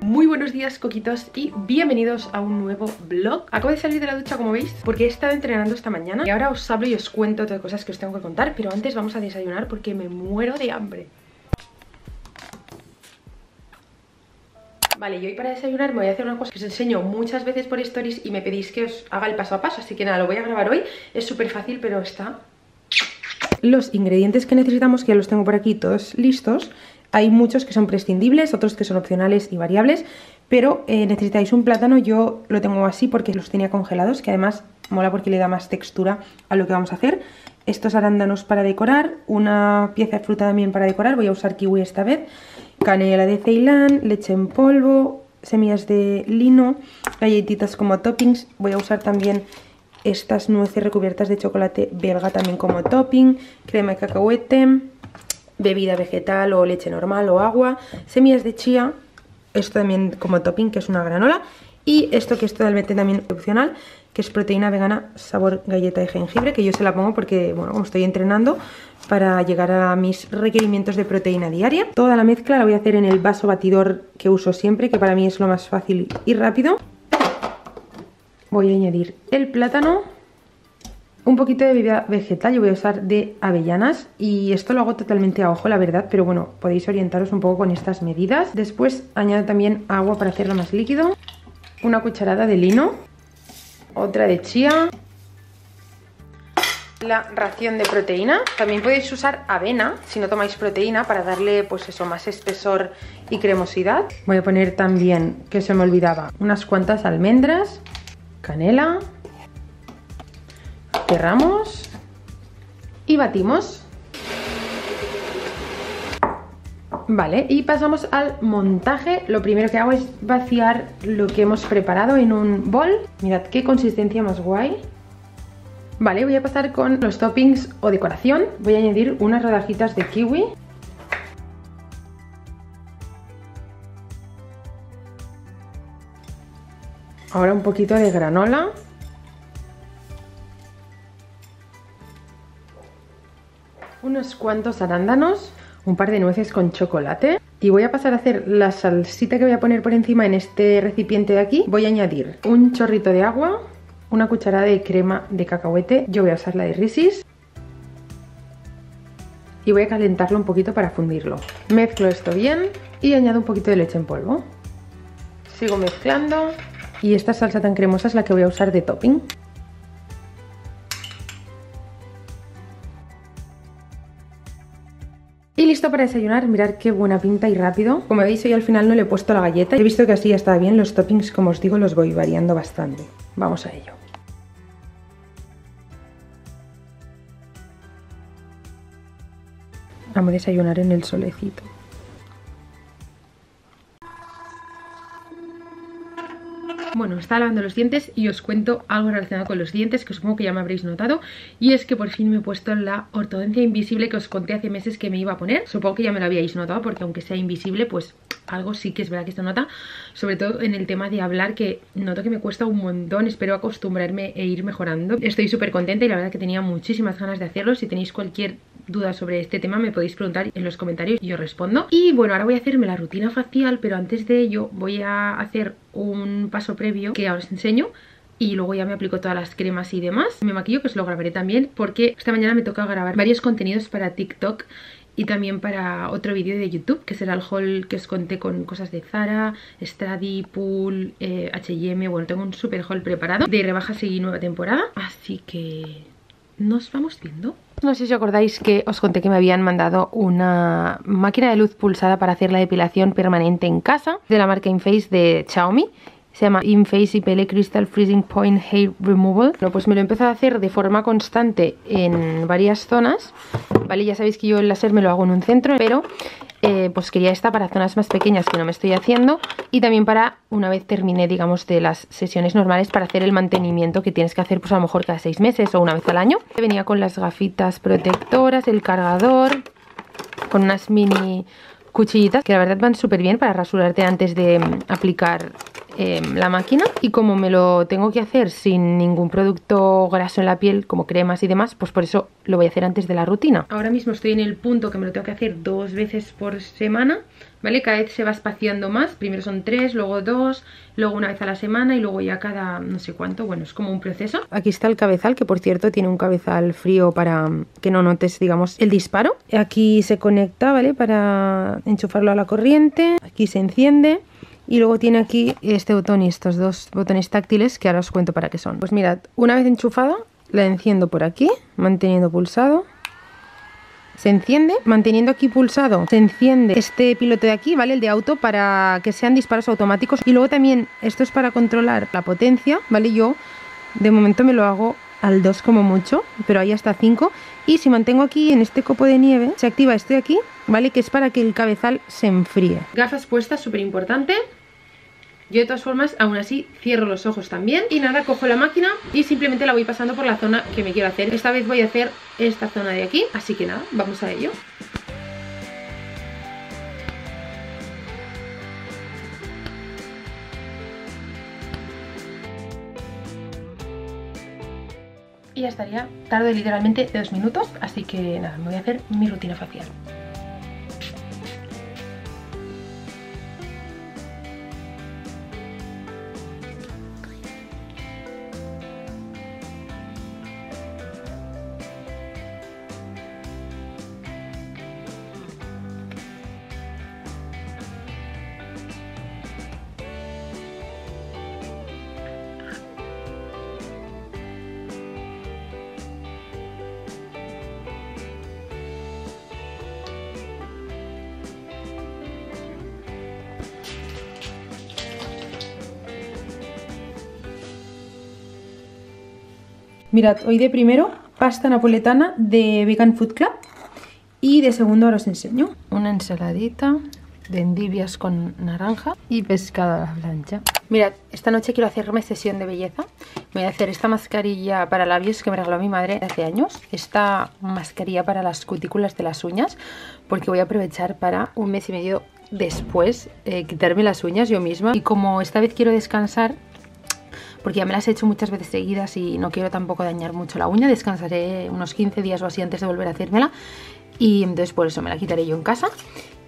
Muy buenos días coquitos y bienvenidos a un nuevo vlog. Acabo de salir de la ducha como veis porque he estado entrenando esta mañana. Y ahora os hablo y os cuento todas cosas que os tengo que contar Pero antes vamos a desayunar porque me muero de hambre Vale, y hoy para desayunar me voy a hacer una cosa que os enseño muchas veces por stories y me pedís que os haga el paso a paso Así que nada, lo voy a grabar hoy, es súper fácil pero está... Los ingredientes que necesitamos, que ya los tengo por aquí todos listos hay muchos que son prescindibles, otros que son opcionales y variables, pero eh, necesitáis un plátano, yo lo tengo así porque los tenía congelados, que además mola porque le da más textura a lo que vamos a hacer. Estos arándanos para decorar, una pieza de fruta también para decorar, voy a usar kiwi esta vez, canela de Ceilán, leche en polvo, semillas de lino, galletitas como toppings, voy a usar también estas nueces recubiertas de chocolate belga también como topping, crema de cacahuete, bebida vegetal o leche normal o agua, semillas de chía, esto también como topping que es una granola y esto que es totalmente también opcional que es proteína vegana sabor galleta de jengibre que yo se la pongo porque bueno como estoy entrenando para llegar a mis requerimientos de proteína diaria toda la mezcla la voy a hacer en el vaso batidor que uso siempre que para mí es lo más fácil y rápido voy a añadir el plátano un poquito de bebida vegetal, yo voy a usar de avellanas y esto lo hago totalmente a ojo, la verdad, pero bueno, podéis orientaros un poco con estas medidas. Después añado también agua para hacerlo más líquido, una cucharada de lino, otra de chía, la ración de proteína. También podéis usar avena si no tomáis proteína para darle pues eso, más espesor y cremosidad. Voy a poner también, que se me olvidaba, unas cuantas almendras, canela cerramos y batimos. Vale, y pasamos al montaje. Lo primero que hago es vaciar lo que hemos preparado en un bol. Mirad qué consistencia más guay. Vale, voy a pasar con los toppings o decoración. Voy a añadir unas rodajitas de kiwi. Ahora un poquito de granola. unos cuantos arándanos, un par de nueces con chocolate y voy a pasar a hacer la salsita que voy a poner por encima en este recipiente de aquí. Voy a añadir un chorrito de agua, una cucharada de crema de cacahuete, yo voy a usar la de Risis y voy a calentarlo un poquito para fundirlo. Mezclo esto bien y añado un poquito de leche en polvo. Sigo mezclando y esta salsa tan cremosa es la que voy a usar de topping. Y listo para desayunar, mirad qué buena pinta y rápido. Como veis hoy al final no le he puesto la galleta. He visto que así ya está bien, los toppings como os digo los voy variando bastante. Vamos a ello. Vamos a desayunar en el solecito. Bueno, estaba lavando los dientes y os cuento algo relacionado con los dientes que supongo que ya me habréis notado y es que por fin me he puesto la ortodoncia invisible que os conté hace meses que me iba a poner. Supongo que ya me lo habíais notado porque aunque sea invisible pues algo sí que es verdad que se nota, sobre todo en el tema de hablar que noto que me cuesta un montón, espero acostumbrarme e ir mejorando. Estoy súper contenta y la verdad que tenía muchísimas ganas de hacerlo, si tenéis cualquier duda sobre este tema me podéis preguntar en los comentarios yo respondo. Y bueno, ahora voy a hacerme la rutina facial, pero antes de ello voy a hacer un paso previo que ahora os enseño y luego ya me aplico todas las cremas y demás. Me maquillo que os lo grabaré también porque esta mañana me toca grabar varios contenidos para TikTok y también para otro vídeo de YouTube que será el haul que os conté con cosas de Zara, Stradi, Pool, H&M, bueno tengo un super haul preparado de rebajas y nueva temporada, así que nos vamos viendo. No sé si os acordáis que os conté que me habían mandado una máquina de luz pulsada para hacer la depilación permanente en casa de la marca Inface de Xiaomi se llama Inface IPL Crystal Freezing Point Hair Removal. Bueno, pues me lo he empezado a hacer de forma constante en varias zonas. Vale, ya sabéis que yo el láser me lo hago en un centro, pero eh, pues quería esta para zonas más pequeñas que no me estoy haciendo y también para, una vez termine, digamos, de las sesiones normales, para hacer el mantenimiento que tienes que hacer, pues a lo mejor cada seis meses o una vez al año. Venía con las gafitas protectoras, el cargador, con unas mini cuchillitas que la verdad van súper bien para rasurarte antes de mm, aplicar em, la máquina y como me lo tengo que hacer sin ningún producto graso en la piel, como cremas y demás, pues por eso lo voy a hacer antes de la rutina. Ahora mismo estoy en el punto que me lo tengo que hacer dos veces por semana, ¿vale? Cada vez se va espaciando más, primero son tres, luego dos, luego una vez a la semana y luego ya cada no sé cuánto, bueno, es como un proceso. Aquí está el cabezal, que por cierto tiene un cabezal frío para que no notes, digamos, el disparo. Aquí se conecta, ¿vale? Para enchufarlo a la corriente, aquí se enciende. Y luego tiene aquí este botón y estos dos botones táctiles que ahora os cuento para qué son. Pues mirad, una vez enchufada, la enciendo por aquí, manteniendo pulsado se enciende, manteniendo aquí pulsado, se enciende este piloto de aquí, ¿vale? El de auto para que sean disparos automáticos. Y luego también esto es para controlar la potencia, ¿vale? Yo de momento me lo hago al 2 como mucho, pero ahí hasta 5. Y si mantengo aquí en este copo de nieve, se activa este aquí, ¿vale? Que es para que el cabezal se enfríe. Gafas puestas, súper importante. Yo de todas formas, aún así, cierro los ojos también Y nada, cojo la máquina y simplemente la voy pasando por la zona que me quiero hacer Esta vez voy a hacer esta zona de aquí Así que nada, vamos a ello ya estaría, tardo literalmente dos minutos Así que nada, me voy a hacer mi rutina facial Mirad, hoy de primero, pasta napoletana de Vegan Food Club. Y de segundo ahora os enseño. Una ensaladita de endivias con naranja y pescado a la plancha. Mirad, esta noche quiero hacerme sesión de belleza. voy a hacer esta mascarilla para labios que me regaló mi madre hace años. Esta mascarilla para las cutículas de las uñas. Porque voy a aprovechar para un mes y medio después eh, quitarme las uñas yo misma. Y como esta vez quiero descansar, porque ya me las he hecho muchas veces seguidas y no quiero tampoco dañar mucho la uña. Descansaré unos 15 días o así antes de volver a hacérmela y entonces por eso me la quitaré yo en casa.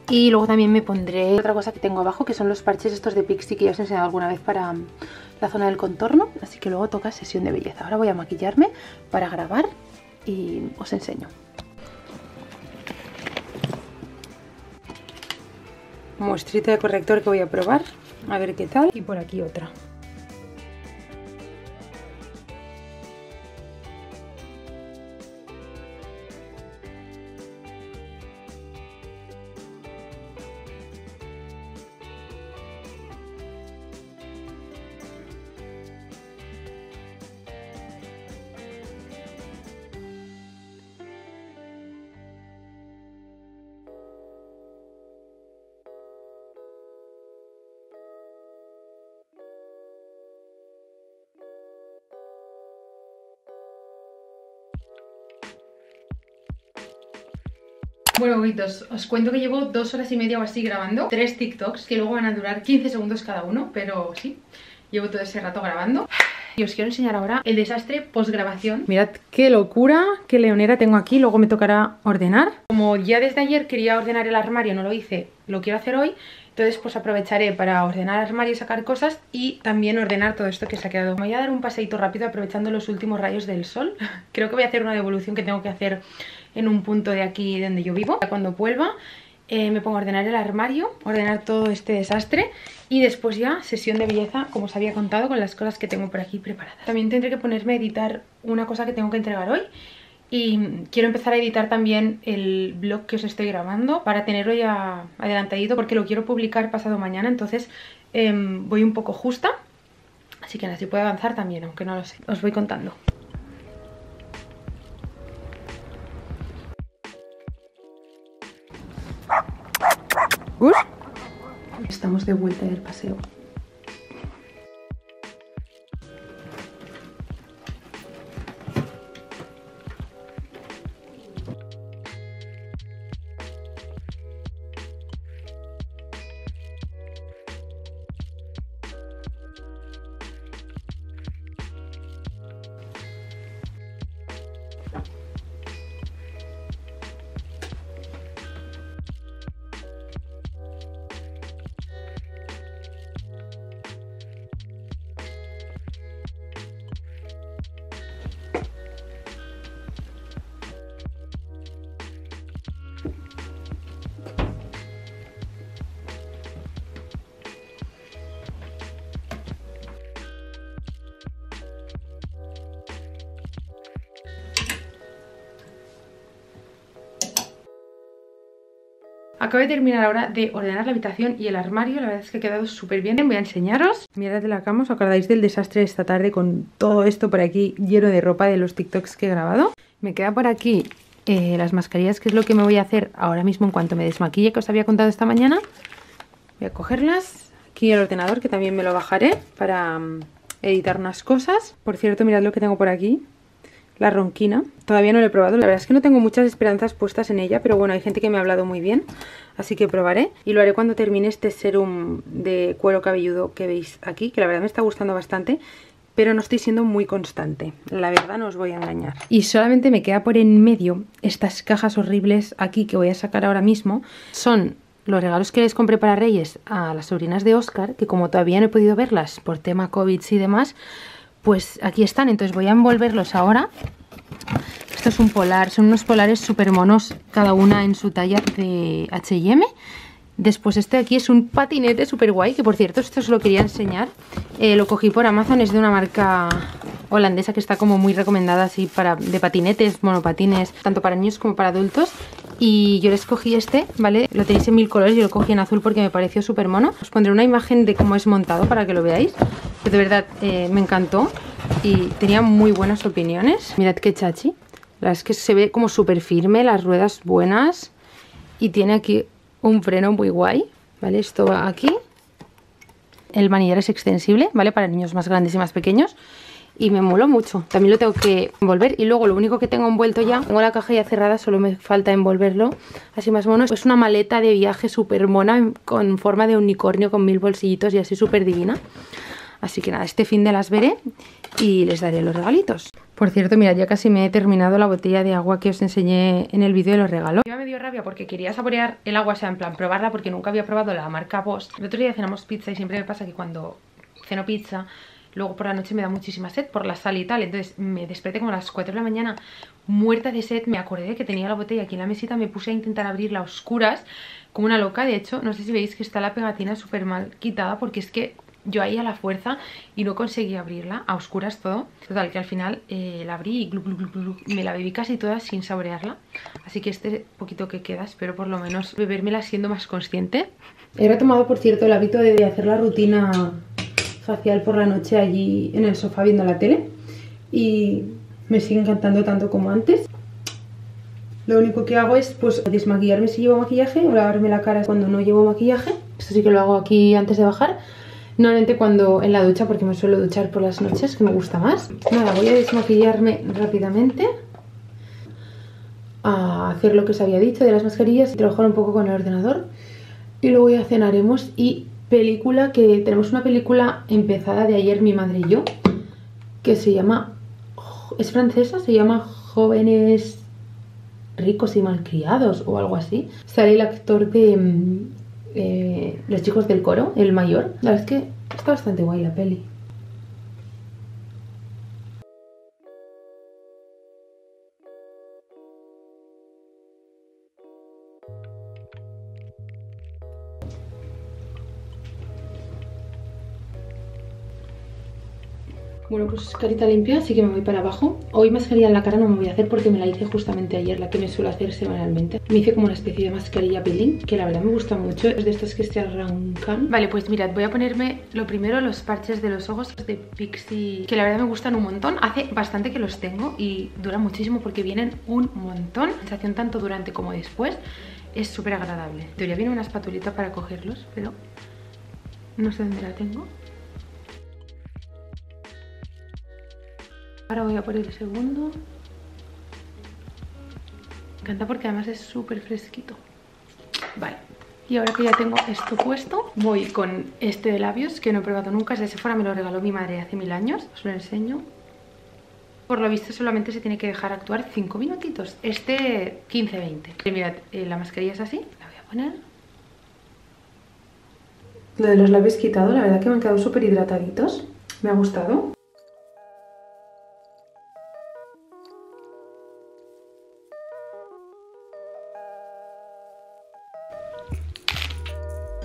Y luego también me pondré otra cosa que tengo abajo, que son los parches estos de Pixie que ya os he enseñado alguna vez para la zona del contorno. Así que luego toca sesión de belleza. Ahora voy a maquillarme para grabar y os enseño. Muestrita de corrector que voy a probar, a ver qué tal. Y por aquí otra. Bueno, bobitos, os cuento que llevo dos horas y media o así grabando Tres TikToks que luego van a durar 15 segundos cada uno Pero sí, llevo todo ese rato grabando. Y os quiero enseñar ahora el desastre post grabación Mirad qué locura, qué leonera tengo aquí. Luego me tocará ordenar. Como ya desde ayer quería ordenar el armario, no lo hice Lo quiero hacer hoy entonces pues aprovecharé para ordenar armario y sacar cosas y también ordenar todo esto que se ha quedado. Me voy a dar un paseito rápido aprovechando los últimos rayos del sol. Creo que voy a hacer una devolución que tengo que hacer en un punto de aquí donde yo vivo. Cuando vuelva eh, me pongo a ordenar el armario, ordenar todo este desastre y después ya sesión de belleza, como os había contado, con las cosas que tengo por aquí preparadas. También tendré que ponerme a editar una cosa que tengo que entregar hoy y quiero empezar a editar también el blog que os estoy grabando para tenerlo ya adelantadito porque lo quiero publicar pasado mañana, entonces em, voy un poco justa, así que así puedo avanzar también, aunque no lo sé, os voy contando. Estamos de vuelta del paseo. Acabo de terminar ahora de ordenar la habitación y el armario, la verdad es que ha quedado súper bien. Voy a enseñaros. Mirad de la cama, ¿os acordáis del desastre de esta tarde con todo esto por aquí lleno de ropa de los TikToks que he grabado? Me queda por aquí eh, las mascarillas, que es lo que me voy a hacer ahora mismo en cuanto me desmaquille, que os había contado esta mañana. Voy a cogerlas. Aquí el ordenador, que también me lo bajaré para mm, editar unas cosas. Por cierto, mirad lo que tengo por aquí la ronquina. Todavía no lo he probado, la verdad es que no tengo muchas esperanzas puestas en ella, pero bueno, hay gente que me ha hablado muy bien, así que probaré. Y lo haré cuando termine este serum de cuero cabelludo que veis aquí, que la verdad me está gustando bastante, pero no estoy siendo muy constante, la verdad no os voy a engañar. Y solamente me queda por en medio estas cajas horribles aquí que voy a sacar ahora mismo. Son los regalos que les compré para Reyes a las sobrinas de Oscar, que como todavía no he podido verlas por tema COVID y demás, pues aquí están, entonces voy a envolverlos ahora. Esto es un polar, son unos polares súper monos, cada una en su talla de H&M. Después este aquí es un patinete súper guay, que por cierto esto os lo quería enseñar. Eh, lo cogí por Amazon, es de una marca holandesa que está como muy recomendada así para de patinetes, monopatines, tanto para niños como para adultos. Y yo les cogí este, ¿vale? Lo tenéis en mil colores, yo lo cogí en azul porque me pareció súper mono. Os pondré una imagen de cómo es montado para que lo veáis de verdad eh, me encantó y tenía muy buenas opiniones. Mirad qué chachi. La verdad es que se ve como súper firme, las ruedas buenas y tiene aquí un freno muy guay, ¿vale? Esto va aquí. El manillar es extensible, ¿vale? Para niños más grandes y más pequeños. Y me moló mucho. También lo tengo que envolver. Y luego lo único que tengo envuelto ya, tengo la caja ya cerrada, solo me falta envolverlo. Así más mono. Es una maleta de viaje súper mona con forma de unicornio con mil bolsillitos y así súper divina. Así que nada, este fin de las veré y les daré los regalitos. Por cierto, mirad, ya casi me he terminado la botella de agua que os enseñé en el vídeo de los regalos. Ya me dio rabia porque quería saborear el agua, o sea, en plan, probarla porque nunca había probado la marca Bosch. El otro día cenamos pizza y siempre me pasa que cuando ceno pizza, luego por la noche me da muchísima sed por la sal y tal. Entonces me desperté como a las 4 de la mañana muerta de sed, me acordé de que tenía la botella aquí en la mesita, me puse a intentar abrirla a oscuras como una loca. De hecho, no sé si veis que está la pegatina súper mal quitada porque es que yo ahí a la fuerza y no conseguí abrirla, a oscuras todo. Total, que al final eh, la abrí y me la bebí casi toda sin saborearla. Así que este poquito que queda, espero por lo menos bebérmela siendo más consciente. He retomado, por cierto, el hábito de hacer la rutina facial por la noche allí en el sofá viendo la tele. Y me sigue encantando tanto como antes. Lo único que hago es pues desmaquillarme si llevo maquillaje o lavarme la cara cuando no llevo maquillaje. Esto sí que lo hago aquí antes de bajar. Normalmente cuando en la ducha, porque me suelo duchar por las noches, que me gusta más. Nada, voy a desmaquillarme rápidamente. A hacer lo que os había dicho de las mascarillas y trabajar un poco con el ordenador. Y luego ya cenaremos. Y película, que tenemos una película empezada de ayer mi madre y yo, que se llama... Es francesa, se llama Jóvenes ricos y malcriados o algo así. Sale el actor de mm, eh, los chicos del coro, el mayor. La verdad es que está bastante guay la peli. Carita limpia, así que me voy para abajo. Hoy mascarilla en la cara no me voy a hacer porque me la hice justamente ayer, la que me suelo hacer semanalmente. Me hice como una especie de mascarilla peeling, que la verdad me gusta mucho. Es de estas que se arrancan. Vale, pues mirad, voy a ponerme lo primero los parches de los ojos de Pixie, que la verdad me gustan un montón. Hace bastante que los tengo y duran muchísimo porque vienen un montón. sensación tanto durante como después es súper agradable. En teoría viene una espatulita para cogerlos, pero no sé dónde la tengo. Ahora voy a por el segundo. Me encanta porque además es súper fresquito. Vale. Y ahora que ya tengo esto puesto, voy con este de labios que no he probado nunca. Es de Sephora, me lo regaló mi madre hace mil años. Os lo enseño. Por lo visto solamente se tiene que dejar actuar 5 minutitos. Este 15-20. Mirad, eh, la mascarilla es así. La voy a poner. Lo de los labios quitado, la verdad que me han quedado súper hidrataditos. Me ha gustado.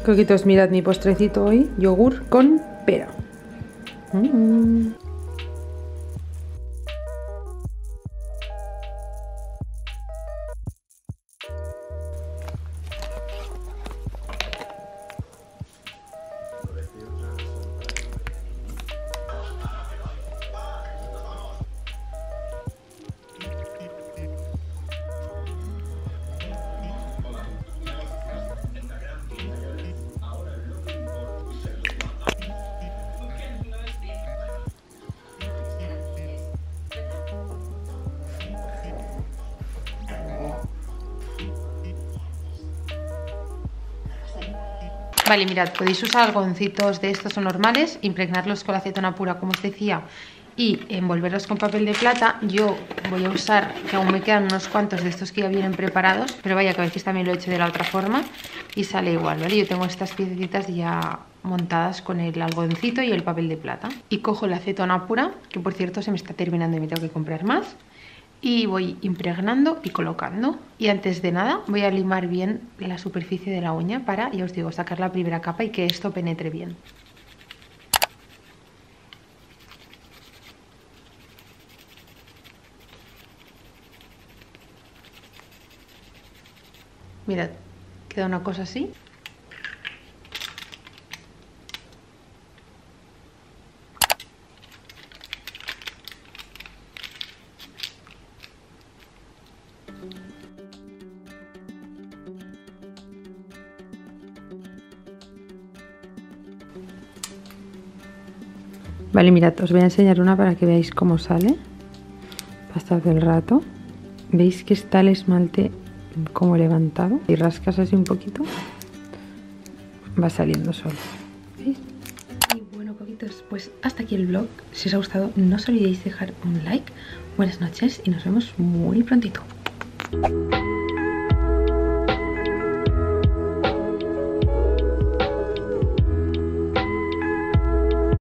Coquitos, mirad mi postrecito hoy, yogur con pera. Mm. Vale, mirad, podéis usar algodoncitos de estos o normales, impregnarlos con acetona pura, como os decía, y envolverlos con papel de plata. Yo voy a usar, que aún me quedan unos cuantos de estos que ya vienen preparados, pero vaya que a veces también lo he hecho de la otra forma y sale igual, ¿vale? Yo tengo estas piecitas ya montadas con el algodoncito y el papel de plata. Y cojo la acetona pura, que por cierto se me está terminando y me tengo que comprar más. Y voy impregnando y colocando. Y antes de nada voy a limar bien la superficie de la uña para, ya os digo, sacar la primera capa y que esto penetre bien. Mirad, queda una cosa así. Vale, mirad, os voy a enseñar una para que veáis cómo sale. Pasad el rato. ¿Veis que está el esmalte como levantado? Y rascas así un poquito, va saliendo solo. ¿Veis? Y bueno, coquitos, pues hasta aquí el vlog. Si os ha gustado, no os olvidéis dejar un like. Buenas noches y nos vemos muy prontito.